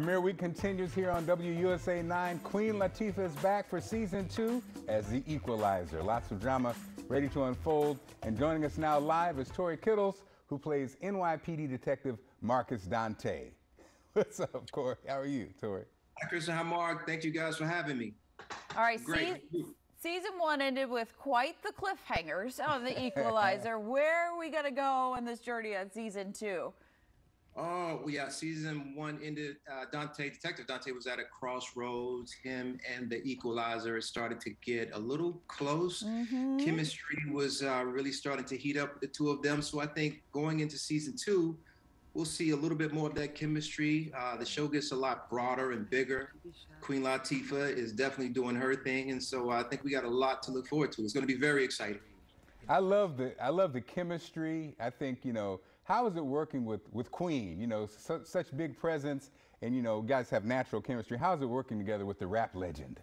Premiere Week continues here on WUSA 9. Queen Latifah is back for season two as the equalizer. Lots of drama ready to unfold. And joining us now live is Tory Kittles, who plays NYPD Detective Marcus Dante. What's up, Tory? How are you, Tory? Hi, Chris and hi, Mark. Thank you guys for having me. All right, Great. See Season one ended with quite the cliffhangers on the Equalizer. Where are we going to go on this journey on season two? Oh, yeah. Season one ended. Uh, Dante, Detective Dante, was at a crossroads. Him and the Equalizer started to get a little close. Mm-hmm. Chemistry was uh, really starting to heat up the two of them. So I think going into season two, we'll see a little bit more of that chemistry. Uh, the show gets a lot broader and bigger. Queen Latifah is definitely doing her thing, and so I think we got a lot to look forward to. It's going to be very exciting. I love the I love the chemistry. I think you know how is it working with with Queen? You know, su- such big presence, and you know, guys have natural chemistry. How is it working together with the rap legend?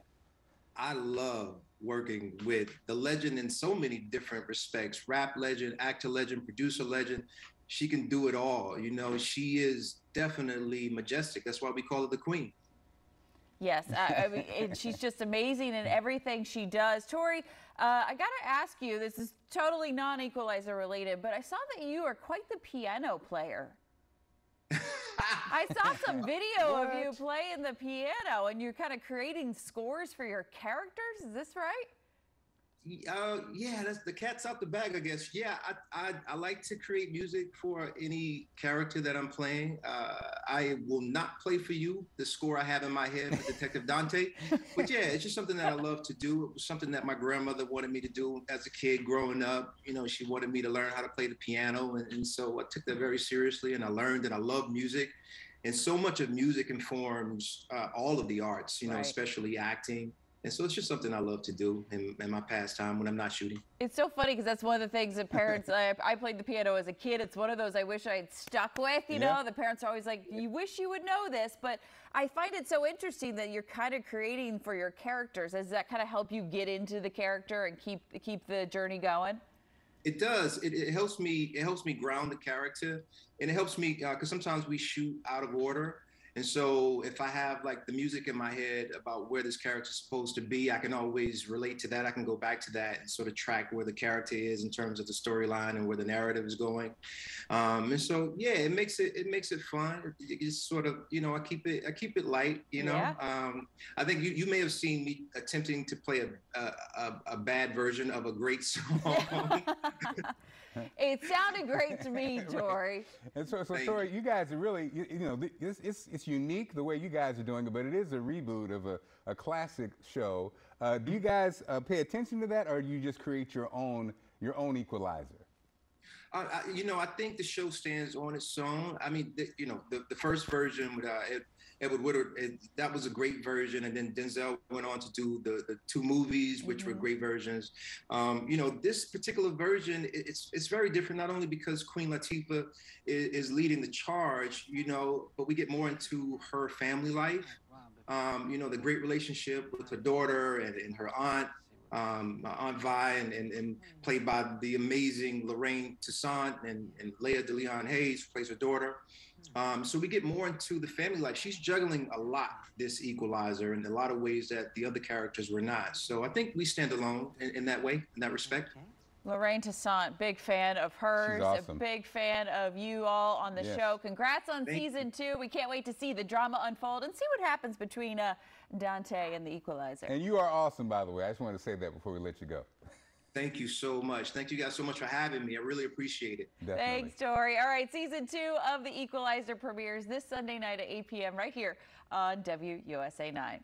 I love working with the legend in so many different respects rap legend, actor legend, producer legend. She can do it all. You know, she is definitely majestic. That's why we call her the queen. Yes, I, I mean, she's just amazing in everything she does. Tory, uh, I got to ask you, this is totally non equalizer related, but I saw that you are quite the piano player. I saw some video what? of you playing the piano and you're kind of creating scores for your characters. Is this right? Uh, yeah, that's the cat's out the bag, I guess. Yeah, I, I, I like to create music for any character that I'm playing. Uh, I will not play for you the score I have in my head for Detective Dante, but yeah, it's just something that I love to do. It was something that my grandmother wanted me to do as a kid growing up. You know, she wanted me to learn how to play the piano, and, and so I took that very seriously, and I learned, and I love music. And so much of music informs uh, all of the arts, you know, right. especially acting. And so it's just something I love to do in, in my pastime when I'm not shooting. It's so funny because that's one of the things that parents, I, I, played the piano as a kid. It's one of those I wish I had stuck with, you yeah. know? The parents are always like, you wish you would know this. But I find it so interesting that you're kind of creating for your characters. Does that kind of help you get into the character and keep, keep the journey going? It does. It, it helps me. It helps me ground the character, and it helps me because uh, sometimes we shoot out of order, and so if I have like the music in my head about where this character is supposed to be, I can always relate to that. I can go back to that and sort of track where the character is in terms of the storyline and where the narrative is going. Um, and so yeah, it makes it it makes it fun. It's sort of you know I keep it I keep it light. You know, yeah. um, I think you, you may have seen me attempting to play a a, a bad version of a great song. it sounded great to me, Tory. And so, so Tory, you guys are really, you, you know, it's, it's, it's unique the way you guys are doing it, but it is a reboot of a, a classic show. Uh, do you guys uh, pay attention to that, or do you just create your own your own equalizer? Uh, I, you know, I think the show stands on its own. I mean, the, you know, the, the first version with uh, it, Edward Woodward, it, that was a great version. And then Denzel went on to do the, the two movies, which mm-hmm. were great versions. Um, you know, this particular version, it, it's it's very different, not only because Queen Latifah is, is, leading the charge, you know, but we get more into her family life. Um, you know, the great relationship with her daughter and, and her aunt. Um, Aunt Vi, and, and, and, played by the amazing Lorraine Toussaint and, and Laya DeLeon Hayes, plays her daughter. Um, so we get more into the family life. She's juggling a lot this equalizer in a lot of ways that the other characters were not. So I think we stand alone in, in that way, in that respect. Okay. Lorraine Toussaint, big fan of hers, awesome. a big fan of you all on the yes. show. Congrats on Thank season you. two. We can't wait to see the drama unfold and see what happens between uh, Dante and the Equalizer. And you are awesome, by the way. I just wanted to say that before we let you go. Thank you so much. Thank you guys so much for having me. I really appreciate it. Definitely. Thanks, Tory. All right, season two of The Equalizer premieres this Sunday night at 8 p.m. right here on WUSA 9.